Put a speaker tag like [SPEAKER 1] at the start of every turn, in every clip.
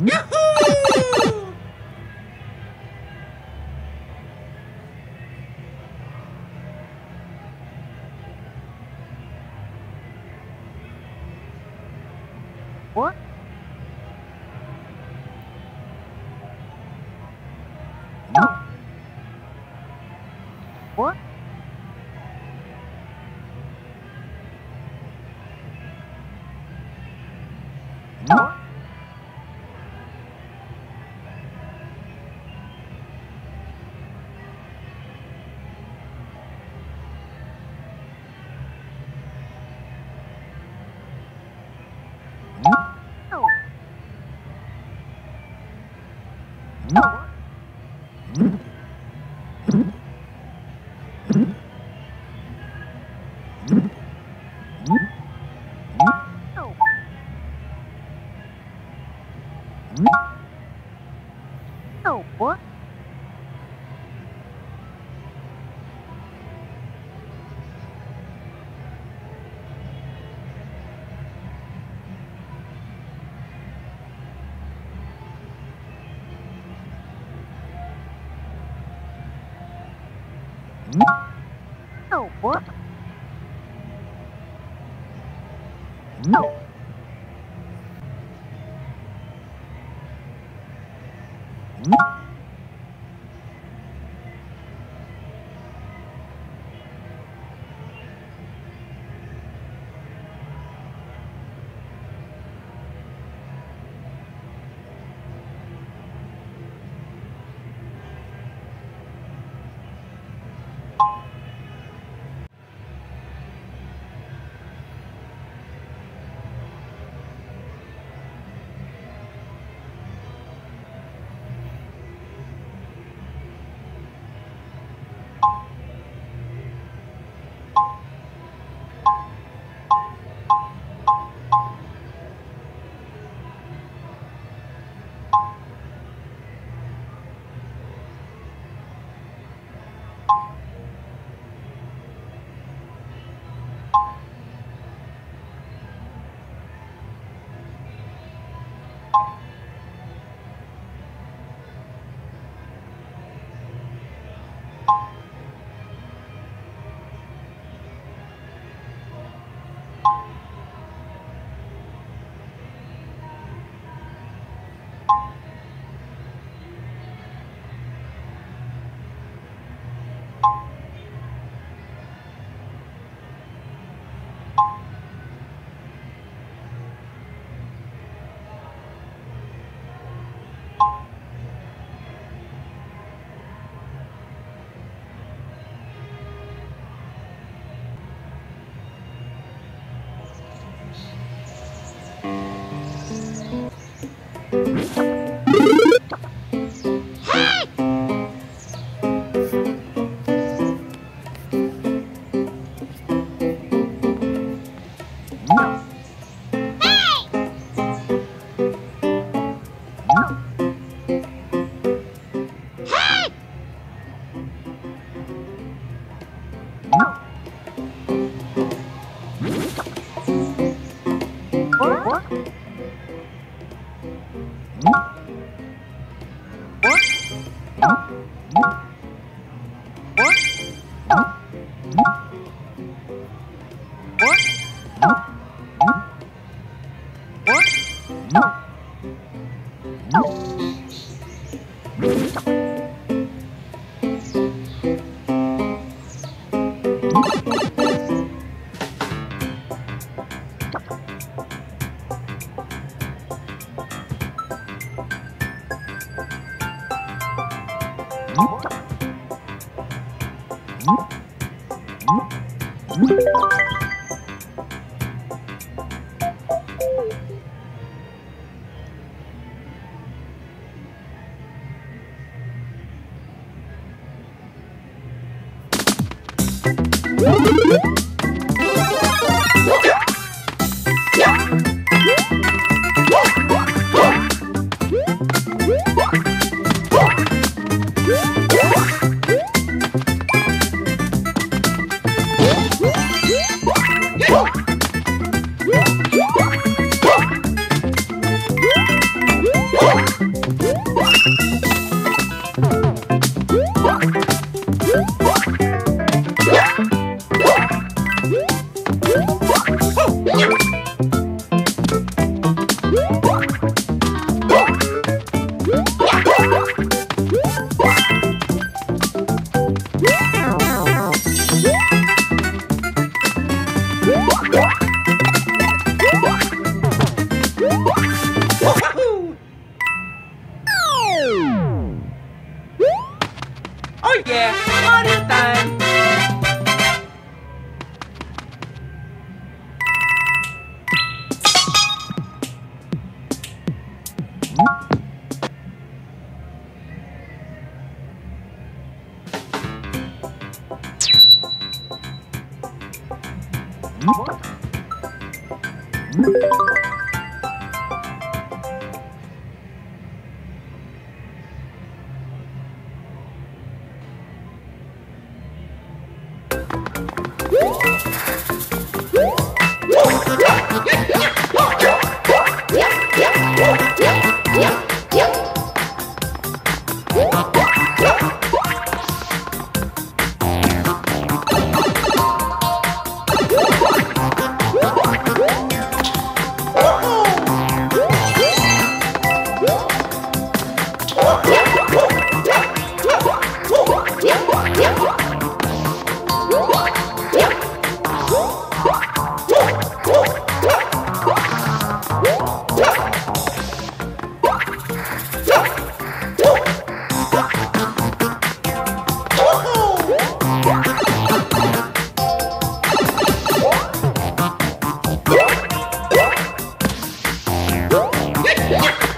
[SPEAKER 1] Yahoo!
[SPEAKER 2] No. you No.
[SPEAKER 1] Música Yeah.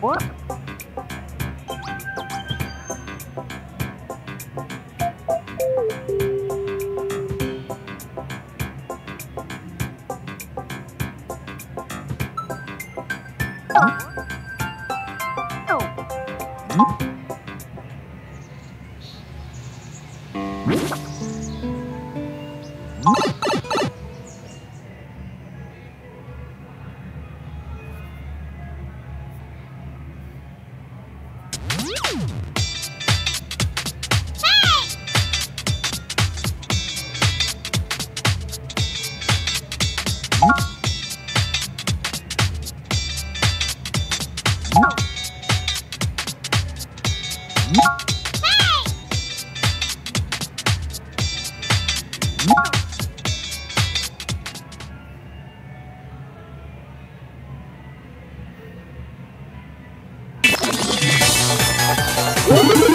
[SPEAKER 1] What? Woo!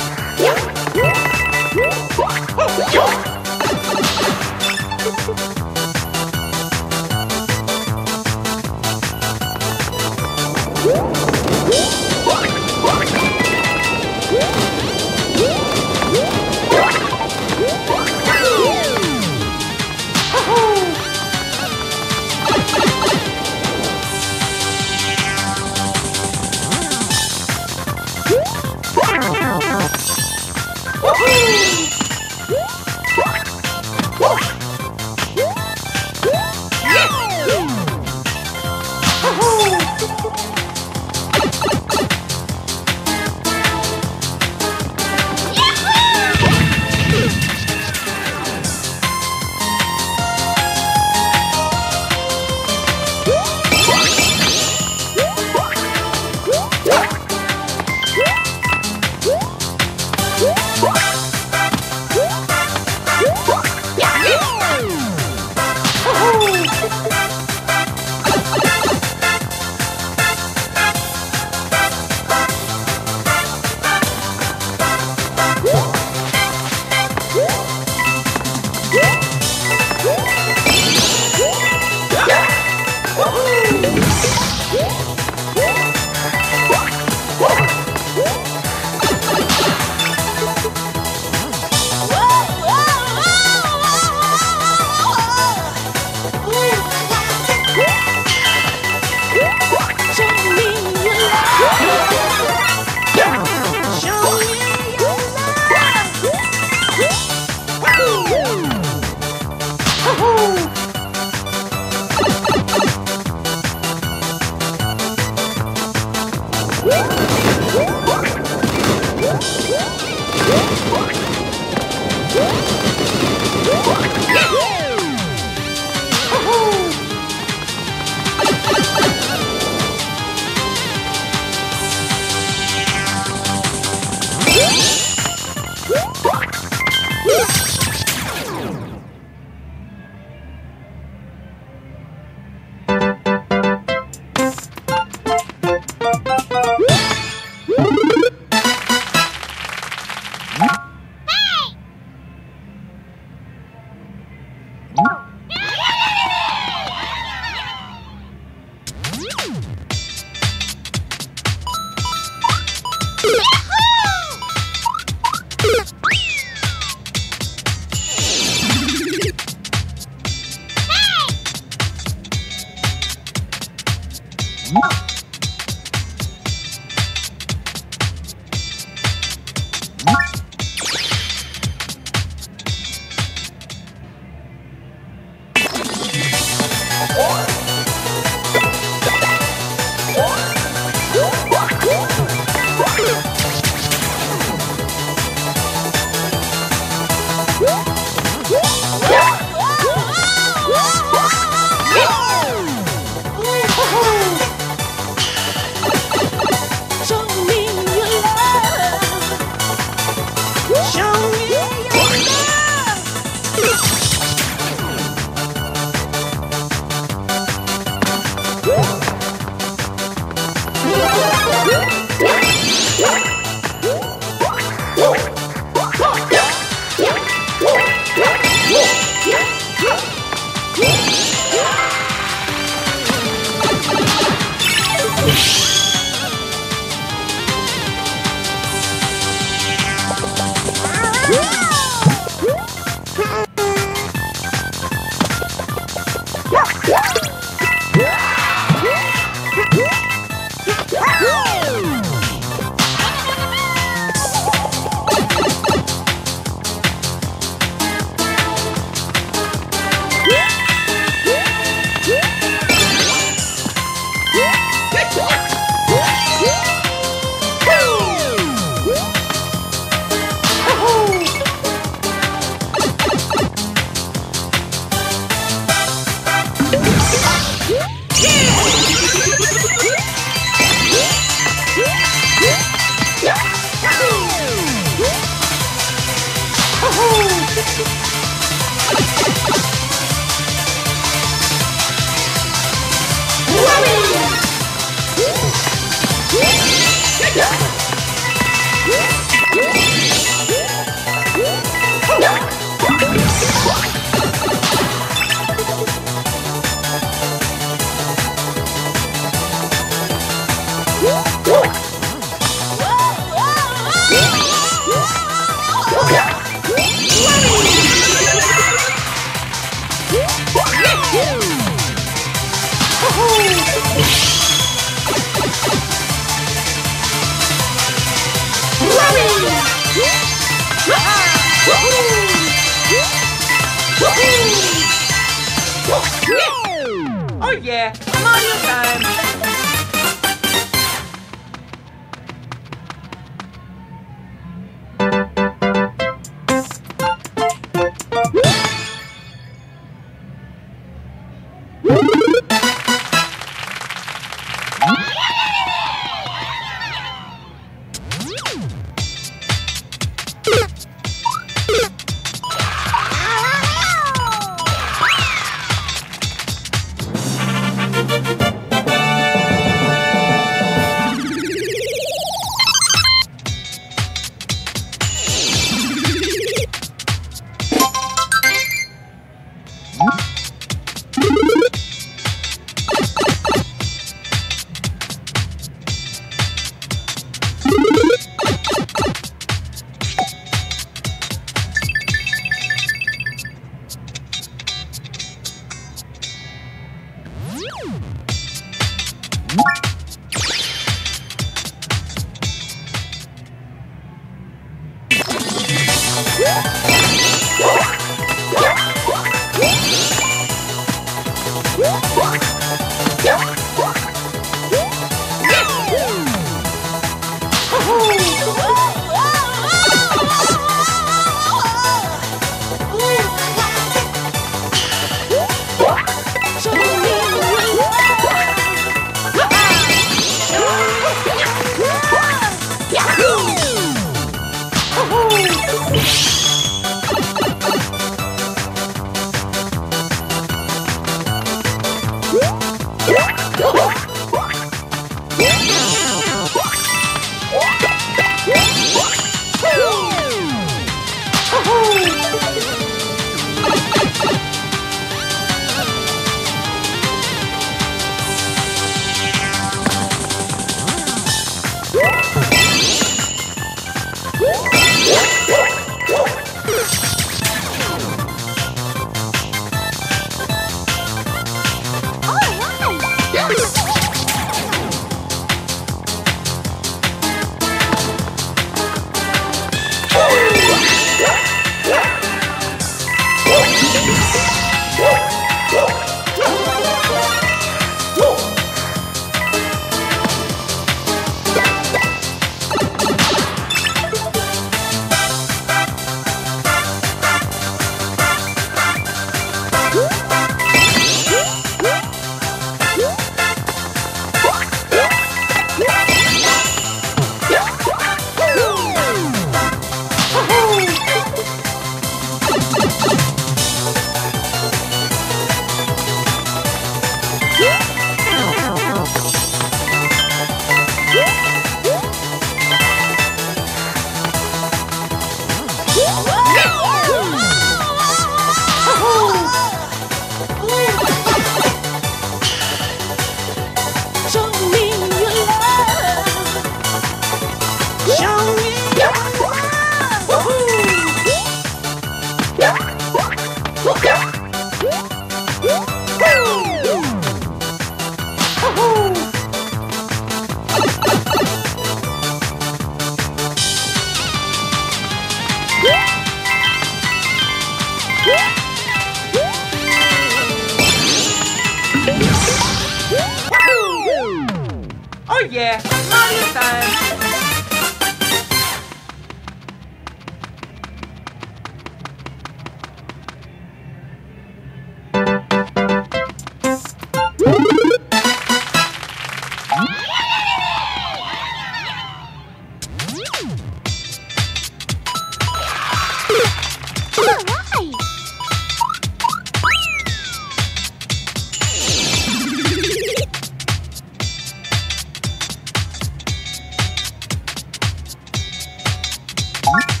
[SPEAKER 1] 어?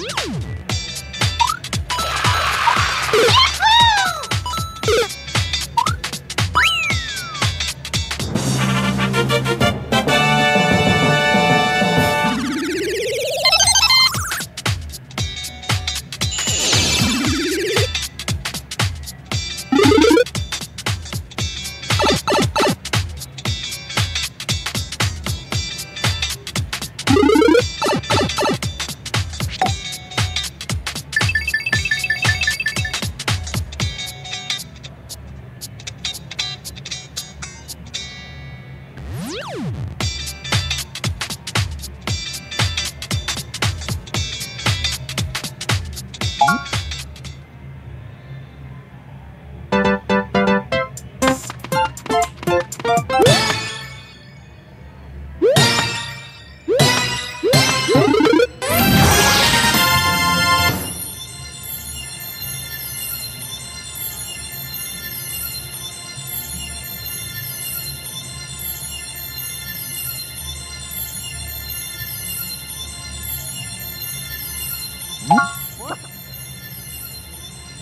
[SPEAKER 2] Música hum.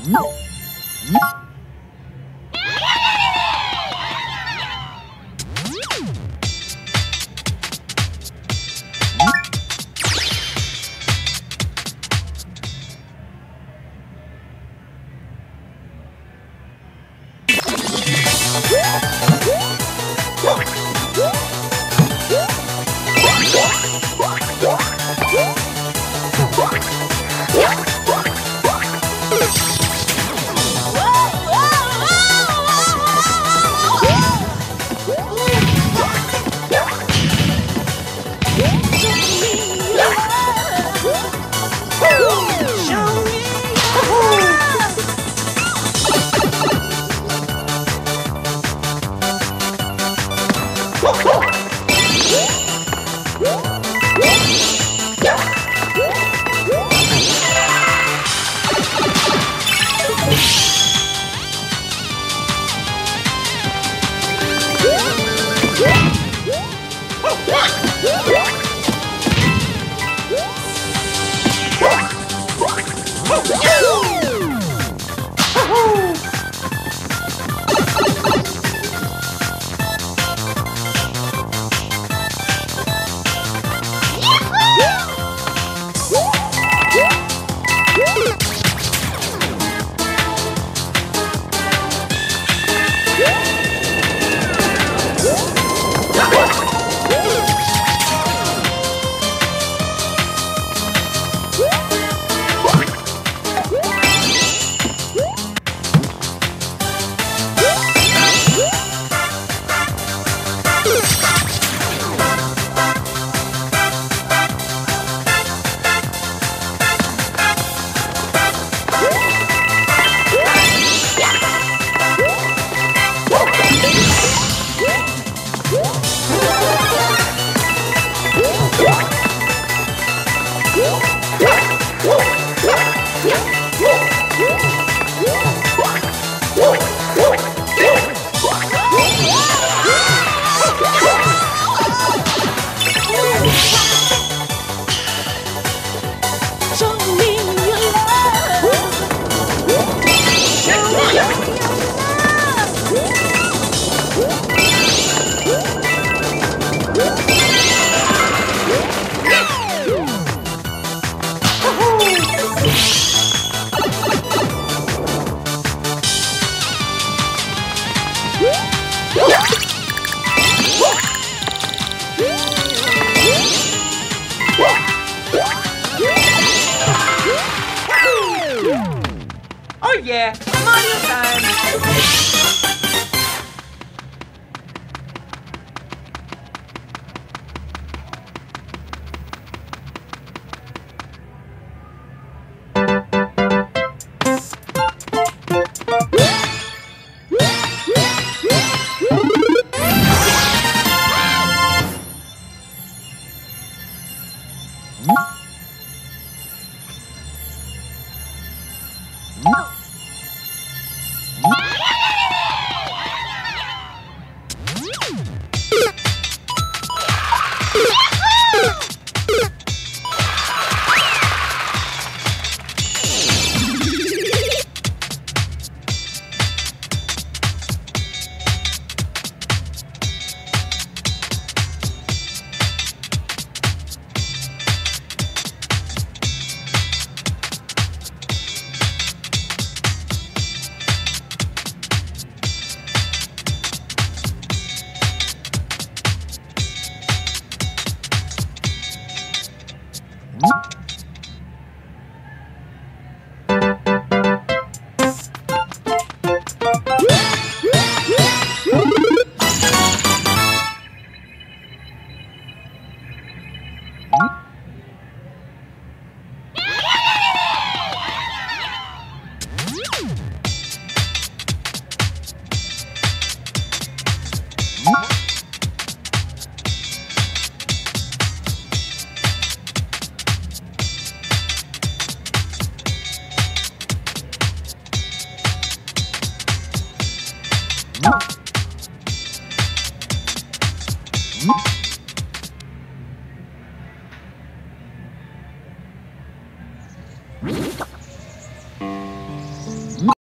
[SPEAKER 2] No.
[SPEAKER 1] yeah, come on your